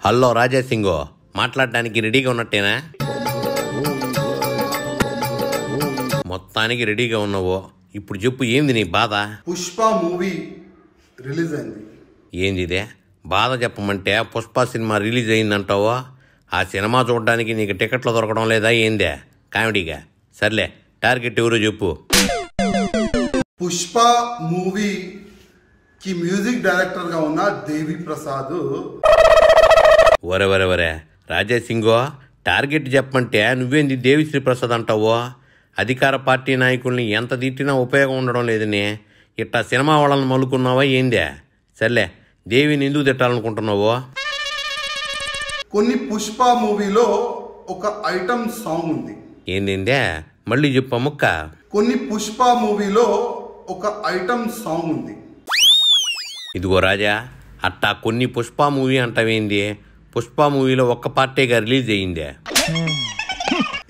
Hello రాజా సింగో మాట్లాడడానికి రెడీగా ఉన్నట్టేనా? మొత్తానికి రెడీగా ఉన్నావు. ఇప్పుడు చెప్పు ఏంది నీ బాధ? పుష్ప మూవీ రిలీజ్ అయింది. ఏంది ఇదే? బాధ చెప్పమంటే పుష్ప సినిమా రిలీజ్ అయిందంటావో? ఆ సినిమా చూడడానికి నీకు టికెట్లు దొరకడం లేదా ఏందే? కామెడీగా. సర్లే టార్గెట్ ఎవరో చెప్పు. పుష్ప మూవీకి మ్యూజిక్ డైరెక్టర్గా ఉన్న దేవి ప్రసాద్ ఒరే ఒరే ఒరే రాజా సింగో టార్గెట్ చెప్పమంటే నువ్వేంది దేవిశ్రీ ప్రసాద్ అంటావో? అధికార పార్టీ నాయకుల్ని ఎంత తిట్టినా ఉపయోగం ఉండడం లేదని. ఇట్టా సినిమా వాళ్ళని మలుకున్నావా ఏందే? సర్లే దేవిని ఎందుకు తిట్టాలనుకుంటున్నావో? కొన్ని పుష్ప మూవీలో ఒక ఐటమ్ సాంగ్ ఉంది. ఏందేందే? మళ్ళీ చెప్పు ముక్క. కొన్ని పుష్ప మూవీలో ఒక ఐటమ్ సాంగ్ ఉంది. ఇదిగో రాజా అట్టా కొన్ని పుష్ప మూవీ అంటావేంది? పుష్ప మూవీలో ఒక్క పార్టీగా రిలీజ్ అయ్యిందే.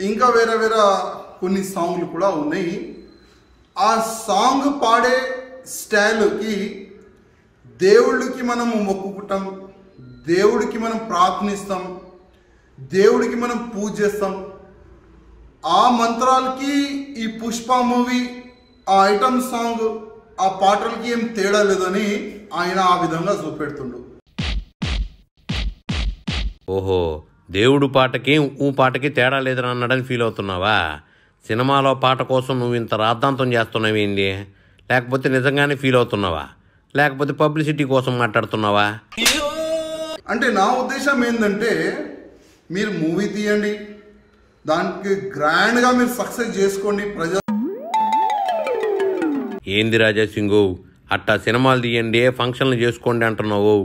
ఇంకా వేరే వేరే కొన్ని సాంగ్లు కూడా ఉన్నాయి. ఆ సాంగ్ పాడే స్టైల్కి దేవుడికి మనము మొక్కుకుంటాం దేవుడికి మనం ప్రార్థనిస్తాం దేవుడికి మనం పూజ చేస్తాం. ఆ మంత్రాలకి ఈ పుష్ప మూవీ ఆ ఐటమ్ సాంగ్ ఆ పాటలకి ఏం తేడా లేదని ఆయన ఆ విధంగా చూపెడుతుండు. ఓహో దేవుడు పాటకి ఊ పాటకి తేడా లేదని అన్నాడని ఫీల్ అవుతున్నావా? సినిమాలో పాట కోసం నువ్వు ఇంత రాద్ధాంతం చేస్తున్నావేంది లేకపోతే నిజంగానే ఫీల్ అవుతున్నావా? లేకపోతే పబ్లిసిటీ కోసం మాట్లాడుతున్నావా? అంటే నా ఉద్దేశం ఏంటంటే మీరు మూవీ తీయండి దానికి గ్రాండ్గా మీరు సక్సెస్ చేసుకోండి ప్రజలు ఏంది రాజా సింగు? అట్టా సినిమాలు తీయండి ఫంక్షన్లు చేసుకోండి అంటున్నావు.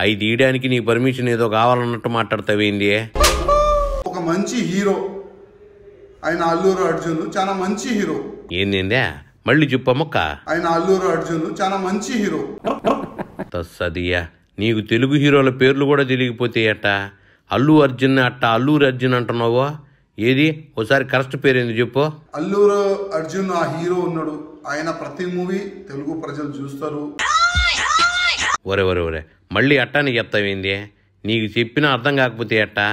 అవి తీయడానికి నీ పర్మిషన్ ఏదో కావాలన్నట్టు మాట్లాడతావేంది ఒక మంచి హీరో ఆయన అల్లూరు అర్జున్ చాలా మంచి హీరో. ఏందేందే మళ్ళీ చెప్పమ్మక్క ఆయన అల్లూరు అర్జున్ చాలా మంచి హీరో. తస్సదియా. నీకు తెలుగు హీరోల పేర్లు కూడా తెలియకపోతే అట్ట? అల్లు అర్జున్ అట్ట అల్లూరి అర్జున్ అంటున్నావో? ఏది? ఒకసారి కరెక్ట్ పేరు ఏంది చెప్పు. అల్లూరు అర్జున్ ఆ హీరో ఉన్నాడు. ఆయన ప్రతి మూవీ తెలుగు ప్రజలు చూస్తారు. ఒరే ఒరే ఒరే. మళ్ళీ అట్టాని చెప్తావేంది నీకు చెప్పినా అర్థం కాకపోతే అట్టా?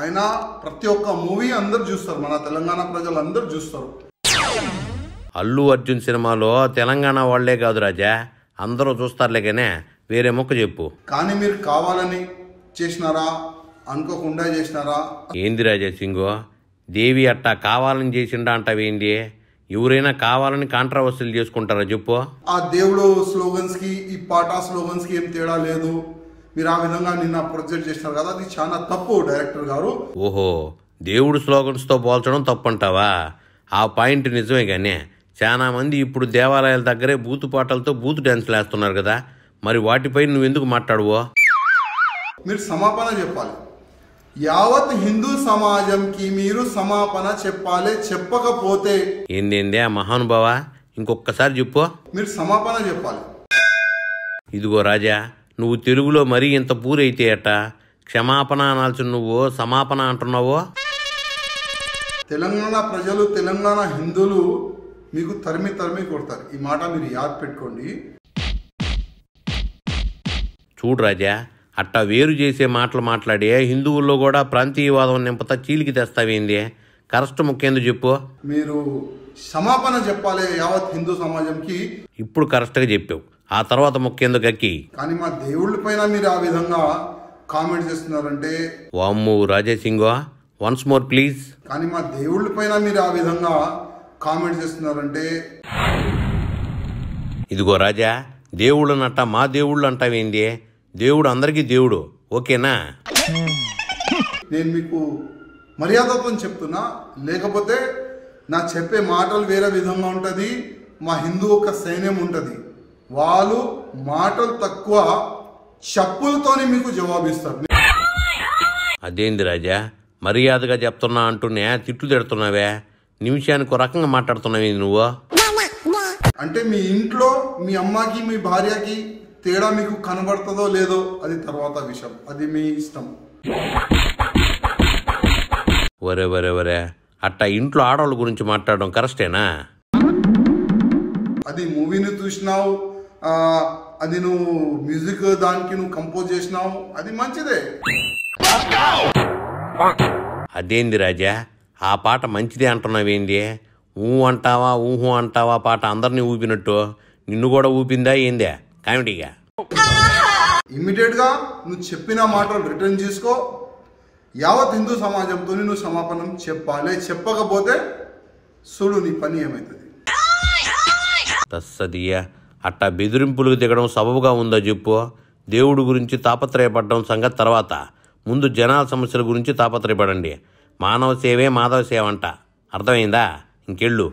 ఆయన ప్రతి ఒక్క మూవీ అందరు చూస్తారు. మన తెలంగాణ ప్రజలు అందరు చూస్తారు. అల్లు అర్జున్ సినిమాలో తెలంగాణ వాళ్ళే కాదు రాజా. అందరూ చూస్తారులే కానీ. వేరే మొక్క చెప్పు. కానీ మీరు కావాలని చేసినారా? అనుకోకుండా చేసినారా? ఏంది రాజా సింగు? దేవి అట్టా కావాలని చేసిండా అంటావేంది? ఎవరైనా కావాలని కాంట్రవర్సీలు చేసుకుంటారా చెప్పు. ఆ దేవుడు స్లోగన్స్కి ఈ పాట స్లోగన్స్కి ఏం తేడా లేదు. మీరు ఆ విధంగా నిన్న ప్రొజెక్ట్ చేసినారు కదా అది చాలా తప్పు డైరెక్టర్ గారు. ఓహో దేవుడు స్లోగన్స్తో పోల్చడం తప్పంటావా? ఆ పాయింట్ నిజమే కానీ చాలా మంది ఇప్పుడు దేవాలయాల దగ్గరే బూతు పాటలతో బూతు డ్యాన్స్లు వేస్తున్నారు కదా. మరి వాటిపై నువ్వెందుకు మాట్లాడువో? మీరు సమాపన చెప్పాలి. యావత్ హిందూ సమాజంకి మీరు సమాపన చెప్పాలి చెప్పకపోతే ఏందేందే ఆ మహానుభావా? ఇంకొకసారి చెప్పు. మీరు సమాపన చెప్పాలి. ఇదిగో రాజా నువ్వు తెలుగులో మరీ ఇంత పూరైతే అట క్షమాపణ అనాల్సిన నువ్వు సమాపన అంటున్నావో? తెలంగాణ ప్రజలు తెలంగాణ హిందువులు మీకు తరిమి తరిమి కొడతారు. ఈ మాట మీరు యాద్ పెట్టుకోండి. చూడు రాజా అట్టా వేరు చేసే మాటలు మాట్లాడే హిందువుల్లో కూడా ప్రాంతీయవాదం నింపతా చీలికి తెస్తావేంది? కరెక్ట్ ముఖ్యందు చెప్పు. మీరు సమాపన చెప్పాలి యావత్ హిందూ సమాజంకి. ఇప్పుడు కరెక్ట్గా చెప్పావు. ఆ తర్వాత ముఖ్యందు గక్కి. కానీ మా దేవుళ్ళ పైన మీరు ఆ విధంగా కామెంట్ చేస్తున్నారంటే. వామ్ము రాజా సింగో వన్స్ మోర్ ప్లీజ్ కానీ మా దేవుళ్ళ పైన మీరు ఆ విధంగా కామెంట్ చేస్తున్నారంటే. ఇదిగో రాజా దేవుళ్ళనట్ట మా దేవుళ్ళు అంటావేంది? దేవుడు అందరికీ దేవుడు. ఓకేనా? నేను మీకు మర్యాదతో చెప్తున్నా. లేకపోతే నా చెప్పే మాటలు వేరే విధంగా ఉంటుంది. మా హిందూ ఒక సైన్యం ఉంటుంది. వాళ్ళు మాటలు తక్కువ చెప్పులతోనే మీకు జవాబిస్తారు. అదేంది రాజా? మర్యాదగా చెప్తున్నా అంటూనే తిట్లు తిడుతున్నావే? నిమిషానికి ఒక రకంగా మాట్లాడుతున్నావేంది నువ్వు? అంటే మీ ఇంట్లో మీ అమ్మకి మీ భార్యకి తేడా మీకు కనబడుతుందో లేదో అది తర్వాత విషయం. అది మీ ఇష్టం. ఒరే ఒరే ఒరే. అట్టా ఇంట్లో ఆడవాళ్ళ గురించి మాట్లాడడం కరెక్టేనా? అది మూవీని చూసినావు అది నువ్వు మ్యూజిక్ దానికి నువ్వు కంపోజ్ చేసినావు అది మంచిదే. అదేంది రాజా? ఆ పాట మంచిదే అంటున్నావేంది? ఊ అంటావా ఊహు అంటావా పాట అందరినీ ఊపినట్టు? నిన్ను కూడా ఊపిందా ఏందే? కామెడీగా. ఇమ్మీడియట్గా నువ్వు చెప్పిన మాటలు రిటర్న్ చేసుకో. యావత్ హిందూ సమాజంతో నువ్వు సమాపనం చెప్పాలి. చెప్పకపోతే చూడు నీ పని ఏమవుతుంది తస్సదియ్యా అట్టా బెదిరింపులకు దిగడం సబబుగా ఉందో చెప్పు. దేవుడి గురించి తాపత్రయపడడం సంగతి తర్వాత. ముందు జనాల సమస్యల గురించి తాపత్రయపడండి. మానవ సేవే మాధవ సేవ అంట. అర్థమైందా? ఇంకెళ్ళు.